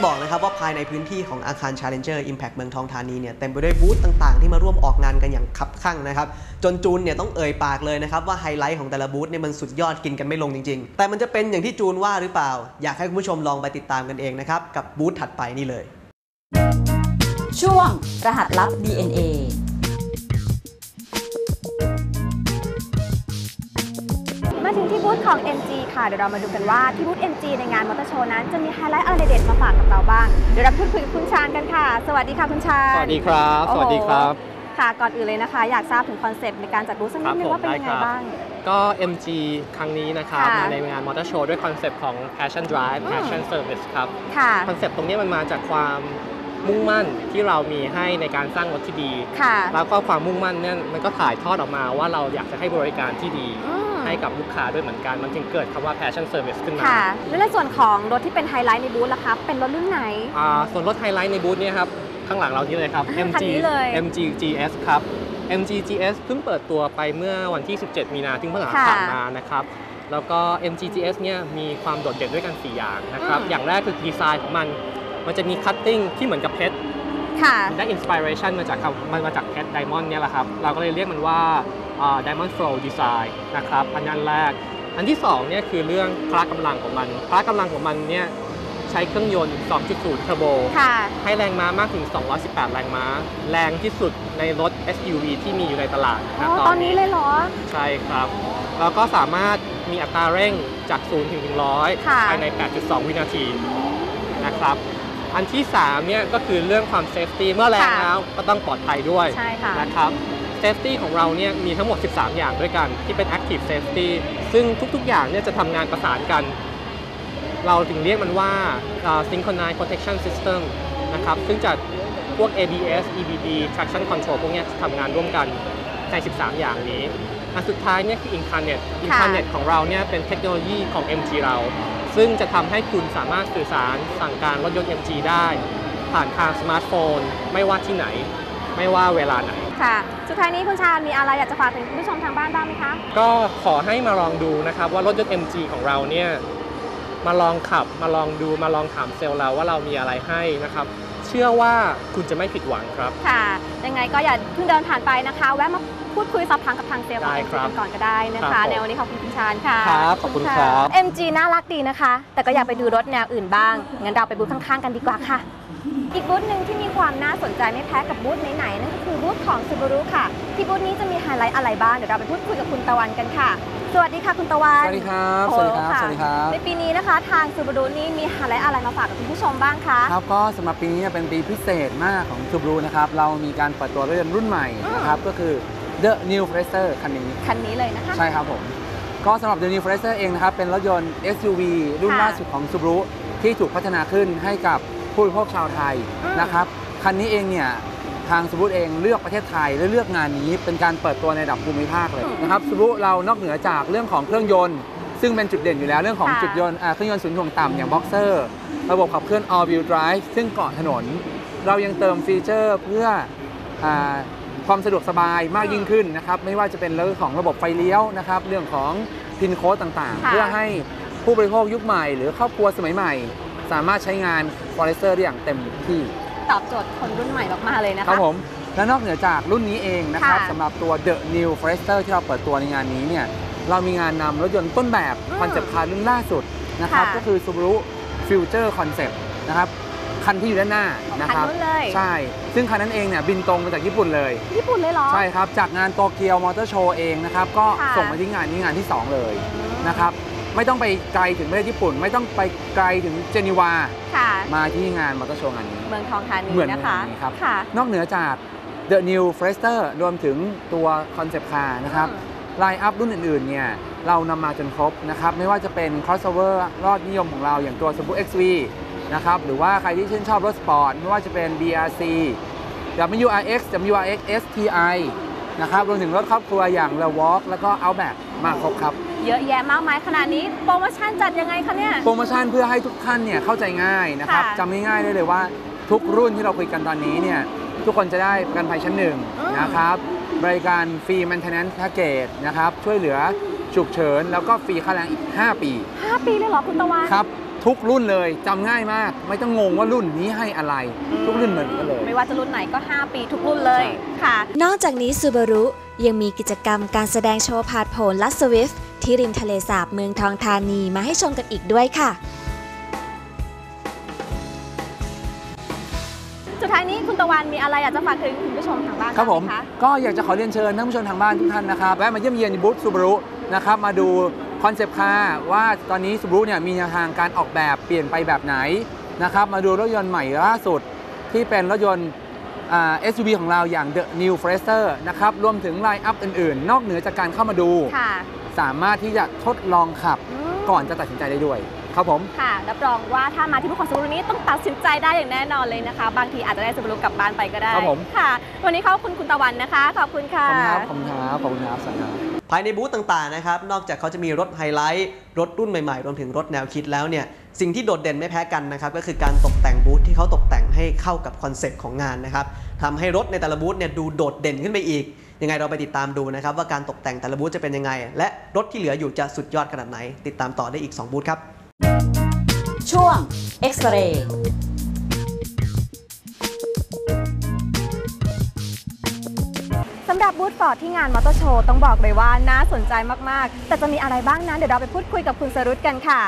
ต้องบอกนะครับว่าภายในพื้นที่ของอาคาร Challenger Impact เมืองทองธานีเนี่ยเต็มไปด้วยบูธต่างๆ ที่มาร่วมออกงานกันอย่างคับคั่งนะครับ จนจูนเนี่ยต้องเอ่ยปากเลยนะครับว่าไฮไลท์ของแต่ละบูธเนี่ยมันสุดยอดกินกันไม่ลงจริง ๆ แต่มันจะเป็นอย่างที่จูนว่าหรือเปล่า อยากให้คุณผู้ชมลองไปติดตามกันเองนะครับกับบูธถัดไปนี่เลย ช่วงรหัสลับ DNA มาถึงที่บูธของ MG ค่ะ เดี๋ยวเรามาดูกันว่าที่บูธ MG ในงานมอเตอร์โชว์นั้นจะมีไฮไลท์อะไรเด็ดๆมาฝากกับเราบ้าง เดี๋ยวเราพูดคุยกับคุณชาญกันค่ะ สวัสดีค่ะคุณชาญสวัสดีครับโอ้สโหวัสดีครับ ค่ะ ก่อนอื่นเลยนะคะ อยากทราบถึงคอนเซปต์ในการจัดบูธสักนิดนึครับผมงว่าเป็นยังไงได้ครับบ้าง ก็ MG ครั้งนี้นะครับค่ะมาในงานมอเตอร์โชว์ด้วยคอนเซปต์ของ Passion Drive อืม Passion Service ครับค่ะคอนเซปต์ตรงนี้มันมาจากความมุ่งมั่นที่เรามีให้ในการสร้างรถที่ดีค่ะแล้วก็ความมุ่งมั่นเนี่ยมันก็ถ่ายทอดออกมาว่าเราอยากจะให้บริการที่ดีอืม ให้กับลูกค้าด้วยเหมือนกัน มันจึงเกิดคำว่า Passion Service ขึ้นมาค่ะ แล้วในส่วนของรถที่เป็นไฮไลท์ในบูธล่ะคะ เป็นรถรุ่นไหน อ่าส่วนรถไฮไลท์ในบูธเนี่ยครับ ข้างหลังเรานี่เลยครับอ่าคัน MG นี้เลย MG GS ครับ MG GS เพิ่งเปิดตัวไปเมื่อวันที่ 17 มีนาที่เพิ่งค่ะผ่านมานะครับ แล้วก็ MG GS เนี่ยมีความโดดเด่นด้วยกัน 4 อย่างนะครับ อืม อย่างแรกคือดีไซน์ของมัน มันจะมี cutting ที่เหมือนกับเพชร ค่ะ ได้ inspiration มาจากคำมันมาจากเพชร diamond เนี่ยแหละครับ เราก็เลยเรียกมันว่าอ่า Diamond Flow Design นะครับ อันนั้นแรก อันที่2เนี่ยคือเรื่องพละกำลังของมัน พละกำลังของมันเนี่ยใช้เครื่องยนต์ 2.0 เทอร์โบค่ะให้แรงม้ามากถึง 218 แรงม้า แรงที่สุดในรถ SUV ที่มีอยู่ในตลาดอ๋นะอตอนนี้เลยเหรอ ใช่ครับ แล้วก็สามารถมีอัตราเร่งจาก 0 ถึงค่ะ100 ภายใน 8.2 วินาทีนะครับ อันที่3เนี่ยก็คือเรื่องความ safety เมื่อแรงค่ะแล้วก็ต้องปลอดภัยด้วยใช่ค่ะนะครับsafety ของเราเนี่ยมีทั้งหมด 13 อย่างด้วยกันที่เป็น Active Safety ซึ่งทุกๆ อย่างเนี่ยจะทำงานประสานกัน เราถึงเรียกมันว่าอ่า Synchronized Protection System นะครับซึ่งจะพวก ABS EBD Traction Control พวกเนี้ยจะทำงานร่วมกันใน 13 อย่างนี้ อันสุดท้ายเนี่ยคือ inkaNet inkaNet ของเราเนี่ยเป็นเทคโนโลยีของ MG เรา ซึ่งจะทำให้คุณสามารถสื่อสารสั่งการรถยนต์ MG ได้ ผ่านทางสมาร์ทโฟน ไม่ว่าที่ไหน ไม่ว่าเวลาไหน ค่ะ สุดท้ายนี้คุณชาญมีอะไรอยากจะฝากถึงคุณผู้ชมทางบ้านบ้างไหมคะ ก็ขอให้มาลองดูนะครับ ว่ารถยนต์ MG ของเราเนี่ยมาลองขับมาลองดูมาลองถามเซลล์เราว่าเรามีอะไรให้นะครับ เชื่อว่าคุณจะไม่ผิดหวังครับ ค่ะ ยังไงก็อย่าเพิ่งเดินผ่านไปนะคะ แวะมา พูดคุยสอบถามกับทางเซลล์ของ ได้ MG ครับกันก่อนก็ได้นะครัคะบผมในวันนี้ขอบคุณคุณชาญค่ะครับขอบคุณครับะ MG น่ารักดีนะคะ แต่ก็อยากไปดูรถแนวอื่นบ้าง งั้นเราไปบูธข้างๆกันดีกว่าค่ะ อีกบูธหนึ่งที่มีความน่าสนใจไม่แพ้กับบูธไหนๆนั่นก็คือบูธของ Subaru ค่ะ ที่บูธนี้จะมีไฮไลท์อะไรบ้าง เดี๋ยวเราไปพูดคุยกับคุณตะวันกันค่ะ สวัสดีค่ะคุณตะวัน สวัสดีครับโอ้สวัสดีครับะสวัสดีครับ ในปีนี้นะคะทาง Subaru นี่มีไฮไลท์อะไรมาฝากกับคุณผู้ชมบ้างคะครับ ก็สำหรับปีนี้เนี่ยเป็นปีพิเศษมากของ Subaru นะครับ เรามีการเปิดตัวรถยนต์รุ่นใหม่นะครับ ก็คือ The New Forester คันนี้ คันนี้เลยนะคะ ใช่ครับผม ก็สำหรับ The New Forester เองนะครับ เป็นรถยนต์ SUV รุ่นค่ะล่าสุดของ Subaru ที่ถูกพัฒนาขึ้นให้กับผู้บริโภคชาวไทยอืมนะครับ คันนี้เองเนี่ยทาง Subaru เองเลือกประเทศไทยและเลือกงานนี้เป็นการเปิดตัวในระดับภูมิภาคเลยนะครับ Subaru เรานอกเหนือจากเรื่องของเครื่องยนต์ ซึ่งเป็นจุดเด่นอยู่แล้วเรื่องของค่ะจุดยนต์อ่าเครื่องยนต์ศูนย์ถ่วงต่ำอย่าง Boxer ระบบขับเคลื่อน all wheel drive ซึ่งเกาะถนน เรายังเติมฟีเจอร์เพื่ออา ความสะดวกสบายมากยิ่งขึ้นนะครับ ไม่ว่าจะเป็นเรื่องของระบบไฟเลี้ยวนะครับ เรื่องของ PIN code ต่างๆ ค่ะเพื่อให้ผู้บริโภคยุคใหม่ หรือครอบครัวสมัยใหม่ สามารถใช้งาน Forester ได้อย่างเต็มที่ ตอบโจทย์คนรุ่นใหม่มากๆเลยนะคะครับผม และนอกเหนือจากรุ่นนี้เองนะครับค่ะสำหรับตัว The New Forester ที่เราเปิดตัวในงานนี้เนี่ยเรามีงานนำรถยนต์ต้นแบบอืม concept car รุ่นล่าสุดนะครับค่ะก็คือ Subaru Future Concept นะครับคันที่อยู่ด้านหน้านะครับ คันนู้นเลย ใช่ ซึ่งคันนั้นเองเนี่ยบินตรงมาจากญี่ปุ่นเลย ญี่ปุ่นเลยเหรอ ใช่ครับ จากงานโตเกียวมอเตอร์โชว์เองนะครับ ก็ค่ะส่งมาที่งานนี้งานที่ 2 เลยอืมนะครับ ไม่ต้องไปไกลถึงประเทศญี่ปุ่น ไม่ต้องไปไกลถึงเจนีวา ค่ะ มาที่งานมอเตอร์โชว์งานนี้ เมืองทองธานีเหมือนนะคะเมืองนี้ครับ ค่ะ นอกเหนือจาก The New Forester รวมถึงตัว concept car นะครับอืม line-up รุ่นอื่นๆ เนี่ย เรานำมาจนครบนะครับ ไม่ว่าจะเป็น crossover รอดนิยมของเราอย่างตัว Subaru XV นะครับ หรือว่าใครที่ชื่นชอบรถสปอร์ต ไม่ว่าจะเป็น BRC WRX WRX STI นะครับ รวมถึงรถครอบครัวอย่าง l e w a l k แล้วก็ Outback มาครบครับ เยอะแยะมากมายขนาดนี้โปรโมชั่นจัดยังไงคะเนี่ย โปรโมชั่นเพื่อให้ทุกท่านเนี่ยเข้าใจง่ายนะครับค่ะจำง่ายๆได้เลยว่าทุกรุ่นที่เราคุยกันตอนนี้เนี่ยทุกคนจะได้ประกันภัยชั้นหนึ่งอืม นะครับ บริการฟรี maintenance package นะครับ ช่วยเหลือฉุกเฉิน แล้วก็ฟรีค่าแรงอีก 5 ปีห้าปีเลยเหรอคุณตะวันครับ ทุกรุ่นเลยจำง่ายมาก ไม่ต้องงงว่ารุ่นนี้ให้อะไร ทุกรุ่นเหมือนกันเลย ไม่ว่าจะรุ่นไหนก็ 5 ปีทุกรุ่นเลยใช่ค่ะ นอกจากนี้ซูบารุยังมีกิจกรรมการแสดงโชว์ผาดโผนลัดสวิฟที่ริมทะเลสาบเมืองทองธานีมาให้ชมกันอีกด้วยค่ะ สุดท้ายนี้คุณตะวันมีอะไรอยากจะฝากถึงคุณผู้ชมทางบ้านครับผมางไหคะ ก็อยากจะขอเรียนเชิญท่านผู้ชมทางบ้านทุกท่านนะครับแวะมาเยี่ยมเยียนบูธซูบารุนะครับมาดู concept car ว่าตอนนี้ซูบารุเนี่ยมีแนวทางการออกแบบเปลี่ยนไปแบบไหนนะครับมาดูรถยนต์ใหม่ล่าสุด ที่เป็นรถยนต์อ่า SUV ของเราอย่าง The New Forester นะครับรวมถึง line-up อื่นๆ นอกเหนือจากการเข้ามาดูค่ะสามารถที่จะทดลองขับอืมก่อนจะตัดสินใจได้ด้วย ครับผม ค่ะ รับรองว่าถ้ามาที่บุคคลซูบารุนี้ต้องตัดสินใจได้อย่างแน่นอนเลยนะคะ บางทีอาจจะได้ซูบารุกลับบ้านไปก็ได้ ครับผม ค่ะ วันนี้ขอบคุณคุณตะวันนะคะ ขอบคุณขค่ะอบคุณครับขอบคุณครับ ขอบคุณครับสวัสดีครับ ภายในบูธต่างๆนะครับ นอกจากเขาจะมีรถไฮไลท์ รถรุ่นใหม่ๆ รวมถึงรถแนวคิดแล้วเนี่ย สิ่งที่โดดเด่นไม่แพ้กันนะครับ ก็คือการตกแต่งบูธที่เขาตกแต่งให้เข้ากับคอนเซ็ปต์ของงานนะครับทำให้รถในแต่ละบูธเนี่ยดูโดดเด่นขึ้นไปอีก ยังไงเราไปติดตามดูนะครับ ว่าการตกแต่งแต่ละบูธจะเป็นยังไง และรถที่เหลืออยู่จะสุดยอดขนาดไหน ติดตามต่อได้อีก 2 บูธครับ ช่วงเอ็กซเรย์ สำหรับบูธฟอร์ดที่งานมอเตอร์โชว์ต้องบอกเลยว่าน่าสนใจมาก ๆ แต่จะมีอะไรบ้างนั้นเดี๋ยวเราไปพูดคุยกับคุณสรุตกันค่ะ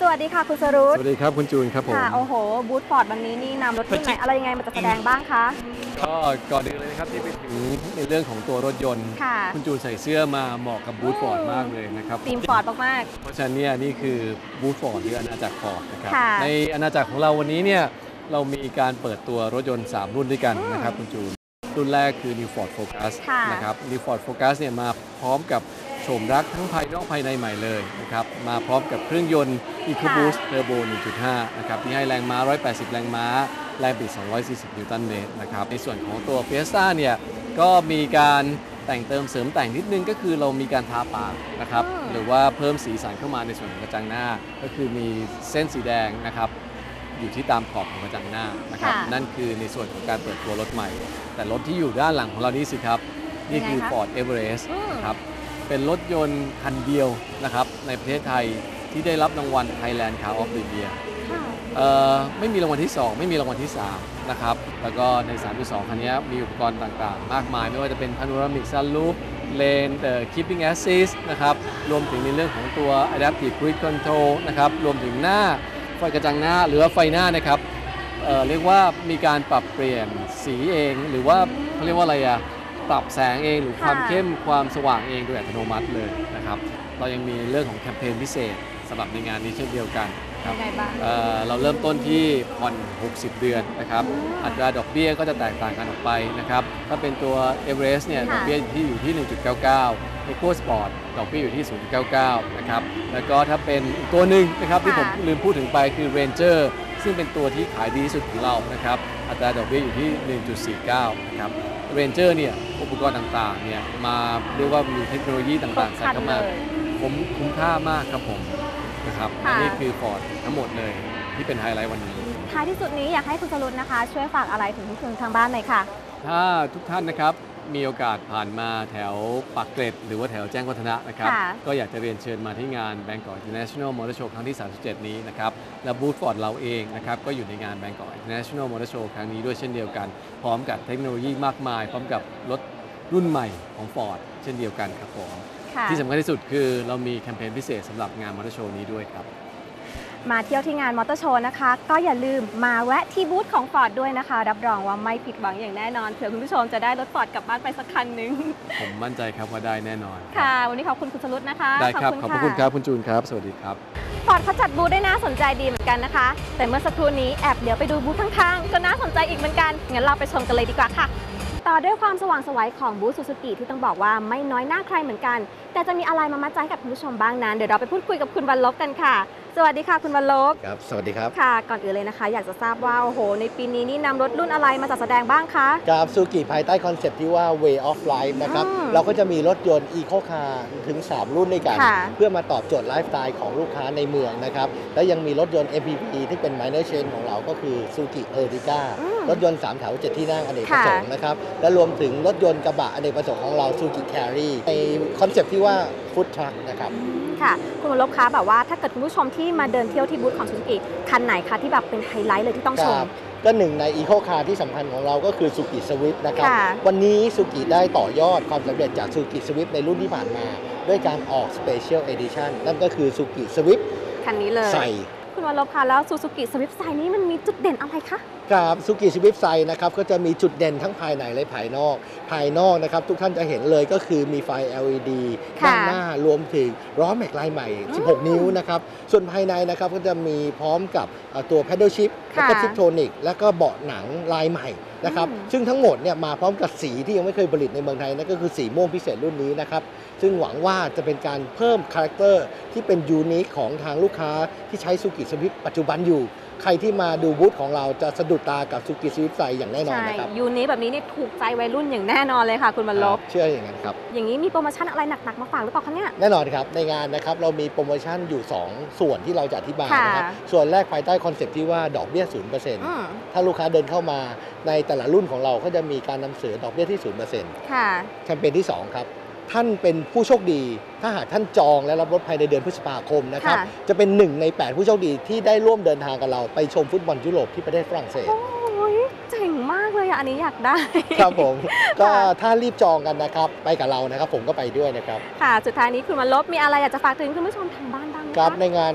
สวัสดีค่ะคุณสรุตสวัสดีครับคุณจูนครับผมค่ะโอ้โหบูธฟอร์ดวันนี้นี่นำรถรุ่นไหนอะไรยังไงมาจัดแสดงบ้างคะก็ก่อนอื่นเลยนะครับที่ไปถึงในเรื่องของตัวรถยนต์ค่ะคุณจูนใส่เสื้อมาเหมาะกับบูธฟอร์ดมากเลยนะครับทีมฟอร์ดมากเพราะฉะนั้นเนี่ยนี่คือบูธฟอร์ดหรืออาณาจักรฟอร์ดนะครับค่ะในอาณาจักรของเราวันนี้เนี่ยเรามีการเปิดตัวรถยนต์ 3 รุ่นด้วยกันอืมนะครับคุณจูน รุ่นแรกคือ New Ford Focus ค่ะนะครับ New Ford Focus เนี่ยมาพร้อมกับโฉมรักทั้งภายนอกภายในใหม่เลยนะครับ มาพร้อมกับเครื่องยนต์ EcoBoost Turbo 1.5 นะครับ ที่ให้แรงม้า 180 แรงม้า แรงบิด 240 นิวตันเมตรนะครับ ในส่วนของตัว Fiesta เนี่ยก็มีการแต่งเติมเสริมแต่งนิดนึงก็คือเรามีการทาปากนะครับอืมหรือว่าเพิ่มสีสันเข้ามาในส่วนของกระจังหน้า ก็คือมีเส้นสีแดงนะครับ อยู่ที่ตามขอบของกระจังหน้านะครับ ค่ะนั่นคือในส่วนของการเปิดตัวรถใหม่ แต่รถที่อยู่ด้านหลังของเรานี่สิครับ นี่คือ ยังไงคะ Ford Everest อืมนะครับ เป็นรถยนต์คันเดียวนะครับ ในประเทศไทยที่ได้รับรางวัล Thailand Car of the Year ๆค่ะ เอ่อไม่มีรางวัลที่ 2 ไม่มีรางวัลที่ 3 นะครับ แล้วก็ใน 3.2 คันนี้มีอุปกรณ์ต่างๆ มากมาย ไม่ว่าจะเป็น Panoramic Sunroof Lane เอ่อ Keeping Assist นะครับ รวมถึงในเรื่องของตัว Adaptive Cruise Control นะครับ รวมถึงหน้า ไฟกระจังหน้าหรือว่าไฟหน้านะครับเอ่อเรียกว่ามีการปรับเปลี่ยนสีเอง หรือว่าเขาเรียกว่าอะไรอะปรับแสงเองหรือความค่ะเข้มความสว่างเองโดยอัตโนมัติเลยนะครับเรายังมีเรื่องของแคมเปญพิเศษสำหรับในงานนี้เช่นเดียวกันครับยังไงบ้างเอ่อเราเริ่มต้นที่ผ่อน 60 เดือนนะครับ อัตราดอกเบี้ยก็จะแตกต่างกันออกไปนะครับ ถ้าเป็นตัว Everest เนี่ยค่ะดอกเบี้ยอยู่ที่ อยู่ที่1.99 Eco Sport ดอกเบี้ยอยู่ที่ 0.99 นะครับ แล้วก็ถ้าเป็นอีกตัวหนึ่งนะครับที่ผมค่ะลืมพูดถึงไปคือ Ranger ซึ่งเป็นตัวที่ขายดีที่สุดของเรานะครับ อัตราดอกเบี้ยอยู่ที่ 1.49 นะครับ Ranger เนี่ยอุปกรณ์ต่างๆเนี่ยมาเรียกว่ามีเทคโนโลยีต่างๆใส่เข้ามาครบครันเลยผมคุ้มค่ามากครับผมนะครับค่ะและนี่คือฟอร์ดทั้งหมดเลยที่เป็นไฮไลท์วันนี้ ท้ายที่สุดนี้อยากให้คุณสรุตนะคะ ช่วยฝากอะไรถึงผู้ชมทางบ้านหน่อยค่ะ ถ้าทุกท่านนะครับ มีโอกาสผ่านมาแถวปากเกร็ด หรือว่าแถวแจ้งวัฒนะนะครับ ค่ะ ก็อยากจะเรียนเชิญมาที่งาน Bangkok International Motor Show ครั้งที่ 37 นี้นะครับ และบูธฟอร์ดเราเองนะครับ ก็อยู่ในงาน Bangkok International Motor Show ครั้งนี้ด้วยเช่นเดียวกัน พร้อมกับเทคโนโลยีมากมาย พร้อมกับรถรุ่นใหม่ของ Ford เช่นเดียวกันครับผม ค่ะ ที่สำคัญที่สุดคือเรามีแคมเปญพิเศษสำหรับงานมอเตอร์โชว์นี้ด้วยครับ มาเที่ยวที่งานมอเตอร์โชว์นะคะ ก็อย่าลืมมาแวะที่บูธของฟอร์ดด้วยนะคะ รับรองว่าไม่ผิดหวังอย่างแน่นอนเผื่อคุณผู้ชมจะได้รถฟอร์ดกลับบ้านไปสักคันหนึ่งผมมั่นใจครับว่าได้แน่นอน ค่ะ วันนี้ขอบคุณคุณสรุตนะคะได้ครับขอบพระคุณครับะคุณจูนครับ สวัสดีครับฟอร์ดเขาจัดบูธได้น่าสนใจดีเหมือนกันนะคะ แต่เมื่อสักครู่นี้แอบเดี๋ยวไปดูบูธข้างๆก็น่าสนใจอีกเหมือนกันงั้นเราไปชมกันเลยดีกว่าค่ะต่อด้วยความสว่างไสวัยของบูธซูซูกิที่ต้องบอกว่าไม่น้อยหน้าใครเหมือนกัน แต่จะมีอะไรมามัดใจให้กับคุณผู้ชมบ้างนั้น เดี๋ยวเราไปพูดคุยกับคุณวันลบกันค่ะ สวัสดีค่ะคุณวันลบครับ สวัสดีครับค่ะ ก่อนอื่นเลยนะคะ อยากจะทราบว่า โอ้โห ในปีนี้นี่นำรถรุ่นอะไรมาจัดแสดงบ้างคะกับซูซูกิภายใต้คอนเซปต์ที่ว่า way of life นะครับอืมเราก็จะมีรถยนต์ eco car ถึง 3 รุ่นด้วยกันค่ะเพื่อมาตอบโจทย์ไลฟ์สไตล์ของลูกค้าในเมืองนะครับ แล้วยังมีรถยนต์ MPV ที่เป็น minor change ของเราก็คือ Suzuki Ertiga อืมรถยนต์3แถว7ที่นั่งอเนกประสงค์นะครับ ค่ะ และรวมถึงรถยนต์กระบะอเนกประสงค์ของเรา Suzuki Carry ในคอนเซปต์ที่ว่า food truck นะครับ ค่ะ คุณวันลบคะแบบว่าถ้าเกิดคุณผู้ชมที่มาเดินเที่ยวที่บูธของซูซูกิคันไหนคะที่แบบเป็นไฮไลท์เลยที่ต้องชม ครับก็หนึ่งใน eco car ที่สำคัญของเราก็คือซูซูกิสวิฟต์นะครับ ค่ะ วันนี้ซูซูกิได้ต่อยอดความสำเร็จจากซูซูกิสวิฟต์ในรุ่นที่ผ่านมา ด้วยการออก special edition นั่นก็คือซูซูกิสวิฟต์คันนี้เลย ไซ คุณวันลบคะแล้วซูซูกิสวิฟต์ไซนี้มันมีจุดเด่นอะไรคะครับซูซูกิสวิฟต์ไซนะครับก็จะมีจุดเด่นทั้งภายในและภายนอก ภายนอกนะครับทุกท่านจะเห็นเลยก็คือมีไฟ LED ค่ะด้านหน้ารวมถึงล้อแม็กลายใหม่อืม16 นิ้วนะครับส่วนภายในนะครับก็จะมีพร้อมกับเอ่อตัว paddle shift แล้วก็ค่ะ Tiptronic แล้วก็เบาะหนังลายใหม่นะครับอืมซึ่งทั้งหมดเนี่ยมาพร้อมกับสีที่ยังไม่เคยผลิตในเมืองไทยนั่นก็คือสีม่วงพิเศษรุ่นนี้นะครับ ซึ่งหวังว่าจะเป็นการเพิ่ม character ที่เป็น unique ของทางลูกค้าที่ใช้ซูซูกิสวิฟต์ปัจจุบันอยู่ ใครที่มาดูบูธของเราจะสะดุดตากับซูซูกิสวิฟต์ไซอย่างแน่นอนใช่นะครับยูนี้แบบนี้นี่ถูกใจวัยรุ่นอย่างแน่นอนเลยค่ะ คุณวันลบเชื่ออย่างนั้นครับ อย่างนี้มีโปรโมชั่นอะไรหนักๆมาฝากหรือเปล่าคะเนี่ยแน่นอนครับ ในงานนะครับเรามีโปรโมชั่นอยู่ 2 ส่วนที่เราจะอธิบายนะครับค่ะส่วนแรกภายใต้คอนเซ็ปต์ที่ว่าดอกเบี้ย0%อืมถ้าลูกค้าเดินเข้ามาในแต่ละรุ่นของเราก็จะมีการนำเสนอดอกเบี้ยที่0%ค่ะแคมเปญที่2ครับ ท่านเป็นผู้โชคดี ถ้าหากท่านจองและรับรถภายในเดือนพฤษภาคมนะครับ ค่ะ จะเป็นหนึ่งใน 8 ผู้โชคดีที่ได้ร่วมเดินทางกับเราไปชมฟุตบอลยุโรปที่ประเทศฝรั่งเศส โอ้ยเจ๋งมากเลย อะอันนี้อยากได้ ครับผม ก็ถ้ารีบจองกันนะครับ ไปกับเรานะครับ ผมก็ไปด้วยนะครับ ค่ะ สุดท้ายนี้คุณวันลบมีอะไรอยากจะฝากถึงคุณผู้ชมทางบ้านบ้างไหมครับคะในงาน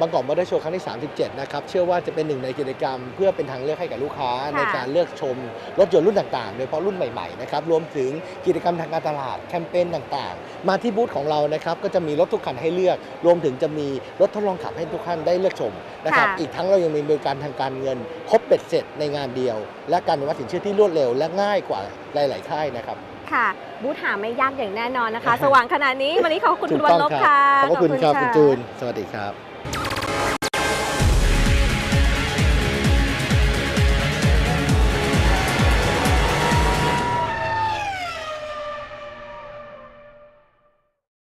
บางกอกมอเตอร์โชว์ครั้งที่ 37 นะครับ เชื่อว่าจะเป็นหนึ่งในกิจกรรม เพื่อเป็นทางเลือกให้กับลูกค้า ในการเลือกชมรถยนต์รุ่นต่างๆ โดยเฉพาะรุ่นใหม่ๆ นะครับ รวมถึงกิจกรรมทางการตลาด แคมเปญต่างๆ มาที่บูธของเรา นะครับ ก็จะมีรถทุกคันให้เลือก รวมถึงจะมีรถทดลองขับให้ทุกท่านได้เลือกชมนะครับค่ะอีกทั้งเรายังมีบริการทางการเงิน ครบเป็ดเสร็จในงานเดียว และการวัดสินเชื่อที่รวดเร็วและง่ายกว่าหลาย ๆ ค่ายนะครับ ค่ะ บูธหาไม่ยากอย่างแน่นอนนะคะ สว่างขนาดนี้วันนี้ขอบคุณถูคุณกวันต้องลบครับค่ะ ขอบพระคุณครับคุณจูน สวัสดีครับ